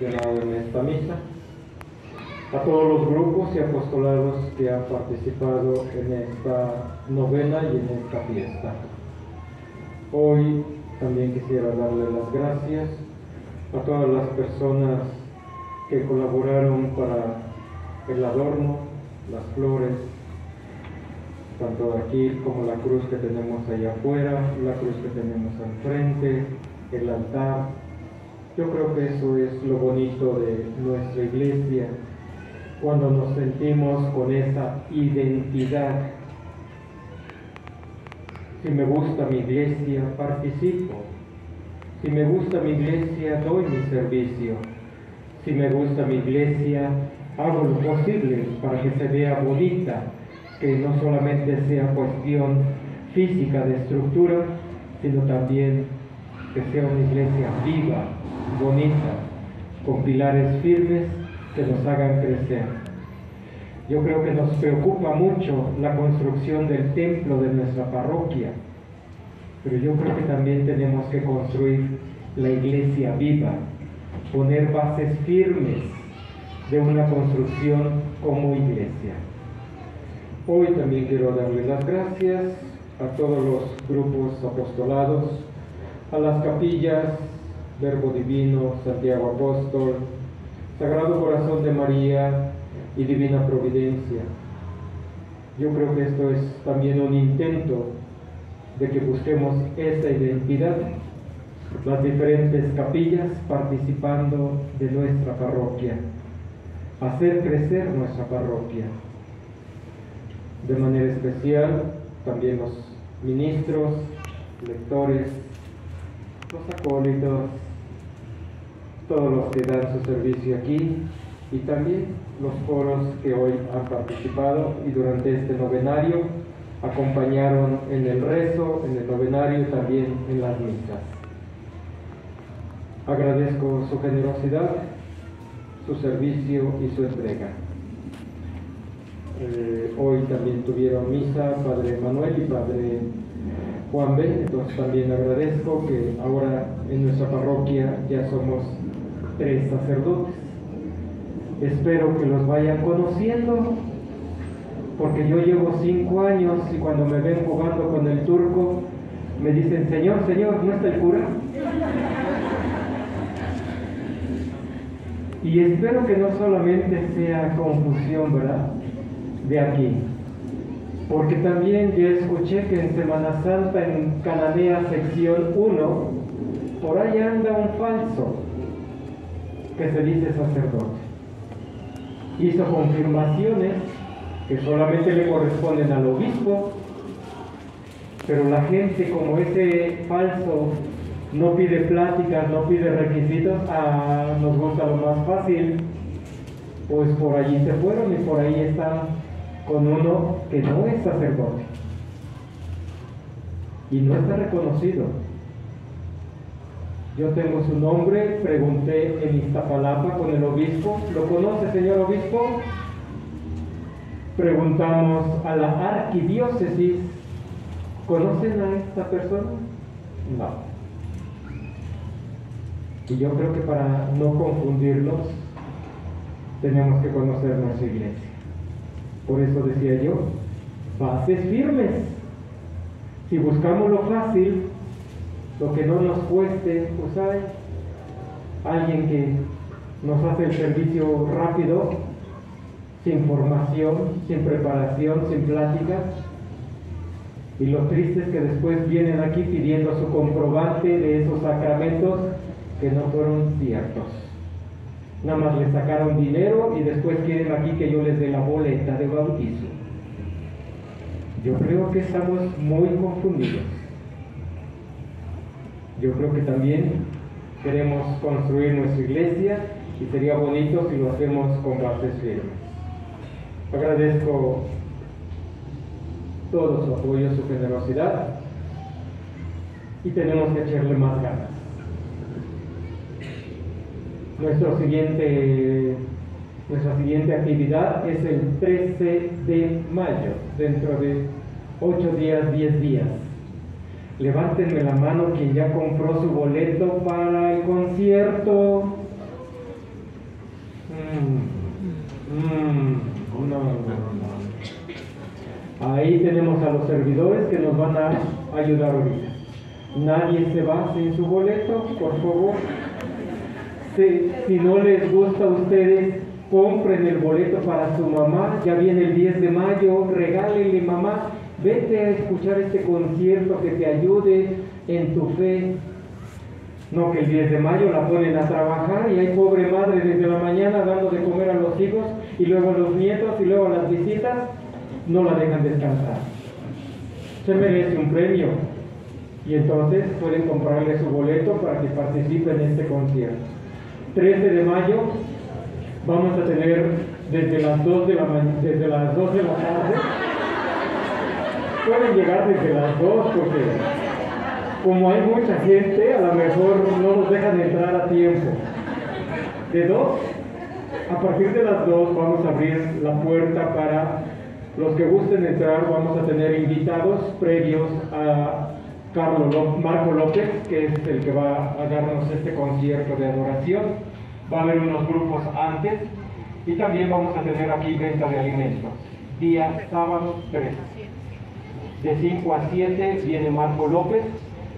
en esta misa, a todos los grupos y apostolados que han participado en esta novena y en esta fiesta. Hoy también quisiera darle las gracias a todas las personas que colaboraron para el adorno, las flores, tanto aquí como la cruz que tenemos allá afuera, la cruz que tenemos al frente, el altar. Yo creo que eso es lo bonito de nuestra iglesia, cuando nos sentimos con esa identidad. Si me gusta mi iglesia, participo. Si me gusta mi iglesia, doy mi servicio. Si me gusta mi iglesia, hago lo posible para que se vea bonita, que no solamente sea cuestión física de estructura, sino también que sea una iglesia viva, bonita, con pilares firmes que nos hagan crecer. Yo creo que nos preocupa mucho la construcción del templo de nuestra parroquia, pero yo creo que también tenemos que construir la iglesia viva, poner bases firmes de una construcción como iglesia. Hoy también quiero darle las gracias a todos los grupos apostolados, a las capillas, Verbo Divino, Santiago Apóstol, Sagrado Corazón de María y Divina Providencia. Yo creo que esto es también un intento de que busquemos esa identidad, las diferentes capillas participando de nuestra parroquia, hacer crecer nuestra parroquia. De manera especial, también los ministros, lectores, los acólitos, todos los que dan su servicio aquí y también los coros que hoy han participado y durante este novenario acompañaron en el rezo, en el novenario y también en las misas. Agradezco su generosidad, su servicio y su entrega. Eh, hoy también tuvieron misa Padre Manuel y Padre Juan B. Entonces también agradezco que ahora en nuestra parroquia ya somos tres sacerdotes. Espero que los vayan conociendo, porque yo llevo cinco años y cuando me ven jugando con el turco, me dicen, Señor, Señor, ¿no está el cura? Y espero que no solamente sea confusión, ¿verdad? De aquí, porque también yo escuché que en Semana Santa, en Cananea sección 1, por ahí anda un falso que se dice sacerdote. Hizo confirmaciones que solamente le corresponden al obispo, pero la gente como ese falso no pide pláticas, no pide requisitos, ah, nos gusta lo más fácil, pues por allí se fueron y por ahí están con uno que no es sacerdote y no está reconocido. Yo tengo su nombre, pregunté en Iztapalapa con el obispo, ¿lo conoce señor obispo? Preguntamos a la arquidiócesis, ¿conocen a esta persona? No. Y yo creo que para no confundirlos, tenemos que conocer nuestra iglesia. Por eso decía yo, bases firmes. Si buscamos lo fácil, lo que no nos cueste, pues alguien que nos hace el servicio rápido, sin formación, sin preparación, sin plática. Y lo triste es que después vienen aquí pidiendo su comprobante de esos sacramentos que no fueron ciertos. Nada más le sacaron dinero y después quieren aquí que yo les dé la boleta de bautizo. Yo creo que estamos muy confundidos. Yo creo que también queremos construir nuestra iglesia y sería bonito si lo hacemos con bases firmes. Agradezco todo su apoyo, su generosidad y tenemos que echarle más ganas. Nuestro siguiente, nuestra siguiente actividad es el 13 de mayo, dentro de 8 días, 10 días. Levántenme la mano quien ya compró su boleto para el concierto. Mm, mm, Ahí tenemos a los servidores que nos van a ayudar ahorita. Nadie se va sin su boleto, por favor. Si, no les gusta a ustedes, compren el boleto para su mamá. Ya viene el 10 de mayo, regálenle mamá. Vete a escuchar este concierto que te ayude en tu fe. No que el 10 de mayo la ponen a trabajar y hay pobre madre desde la mañana dando de comer a los hijos y luego a los nietos y luego a las visitas, no la dejan descansar. Se merece un premio y entonces pueden comprarle su boleto para que participe en este concierto. 13 de mayo vamos a tener desde las 2 de la, desde las 2 de la tarde. Pueden llegar desde las 2 porque como hay mucha gente, a lo mejor no nos dejan entrar a tiempo. De dos, a partir de las dos vamos a abrir la puerta para los que gusten entrar. Vamos a tener invitados previos a Carlos Marco López, que es el que va a darnos este concierto de adoración. Va a haber unos grupos antes y también vamos a tener aquí venta de alimentos. Día sábado 3. De 5 a 7 viene Marco López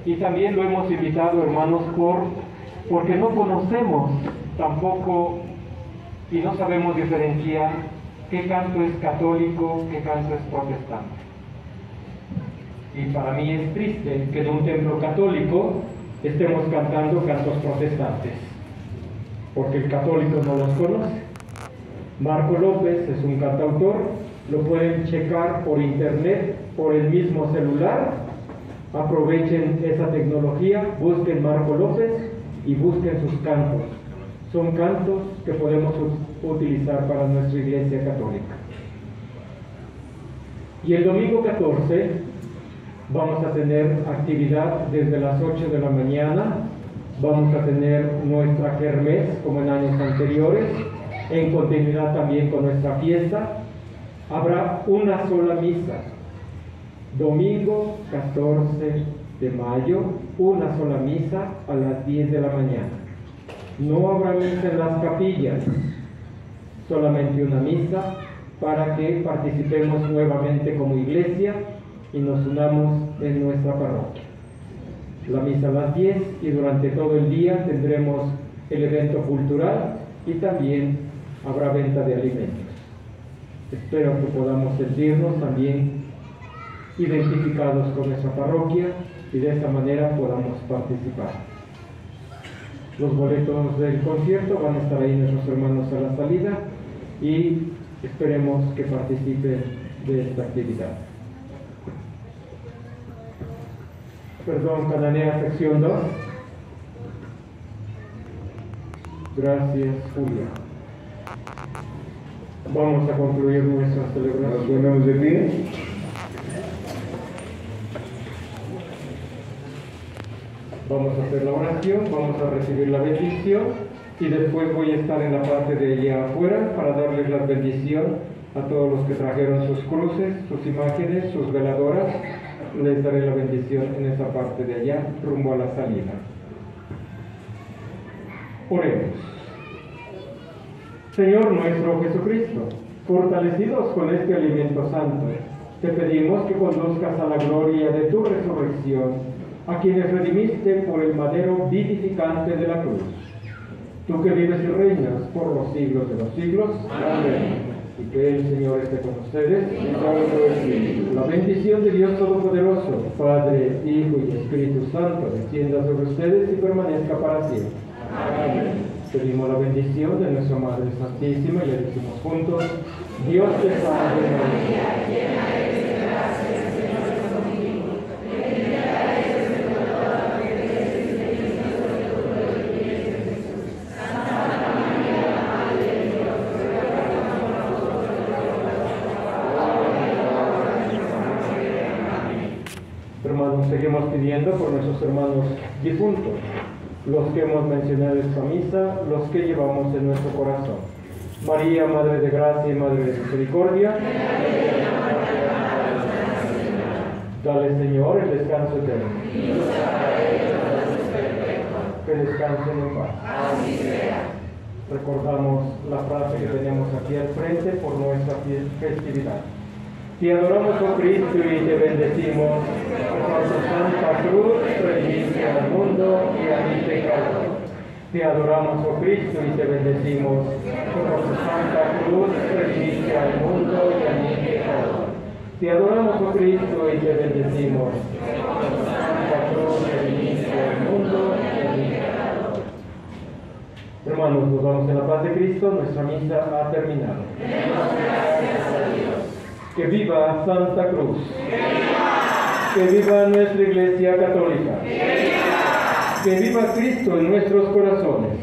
y también lo hemos invitado, hermanos, por, porque no conocemos tampoco y no sabemos diferenciar qué canto es católico, qué canto es protestante. Y para mí es triste que en un templo católico estemos cantando cantos protestantes, porque el católico no los conoce. Marco López es un cantautor, lo pueden checar por internet, por el mismo celular, Aprovechen esa tecnología, busquen Marco López y busquen sus cantos. Son cantos que podemos utilizar para nuestra iglesia católica. Y el domingo 14 vamos a tener actividad desde las 8 de la mañana. Vamos a tener nuestra kermés como en años anteriores, en continuidad también con nuestra fiesta. Habrá una sola misa Domingo 14 de mayo, una sola misa a las 10 de la mañana. No habrá misa en las capillas, solamente una misa para que participemos nuevamente como iglesia y nos unamos en nuestra parroquia. La misa a las 10 y durante todo el día tendremos el evento cultural y también habrá venta de alimentos. Espero que podamos sentirnos también identificados con esa parroquia y de esta manera podamos participar. Los boletos del concierto van a estar ahí nuestros hermanos a la salida y esperemos que participen de esta actividad. Perdón, Cananea, sección 2. Gracias, Julia. Vamos a concluir nuestra celebración. Nos de pie. Vamos a hacer la oración, vamos a recibir la bendición y después voy a estar en la parte de allá afuera para darles la bendición a todos los que trajeron sus cruces, sus imágenes, sus veladoras. Les daré la bendición en esa parte de allá, rumbo a la salida. Oremos. Señor nuestro Jesucristo, fortalecidos con este alimento santo, te pedimos que conduzcas a la gloria de tu resurrección a quienes redimiste por el madero vivificante de la cruz. Tú que vives y reinas por los siglos de los siglos. Amén. Y que el Señor esté con ustedes. La bendición de Dios Todopoderoso, Padre, Hijo y Espíritu Santo, descienda sobre ustedes y permanezca para siempre. Amén. Pedimos la bendición de nuestra Madre Santísima y le decimos juntos, Dios te salve María. Seguimos pidiendo por nuestros hermanos difuntos, los que hemos mencionado en esta misa, los que llevamos en nuestro corazón. María, Madre de Gracia y Madre de Misericordia. Dale, Señor, el descanso eterno. Que descansen en paz. Recordamos la frase que tenemos aquí al frente por nuestra festividad. Te adoramos, oh Cristo, y te bendecimos. Por tu santa cruz, redimiste al mundo y a mi pecado. Te adoramos, oh Cristo, y te bendecimos. Por tu santa cruz, redimiste al mundo y a mi pecado. Te adoramos, oh Cristo, y te bendecimos. Por santa cruz, redimiste al mundo y a mi pecado. Hermanos, nos vamos en la paz de Cristo. Nuestra misa ha terminado. Que viva Santa Cruz. Que viva nuestra Iglesia Católica. Que viva Cristo en nuestros corazones.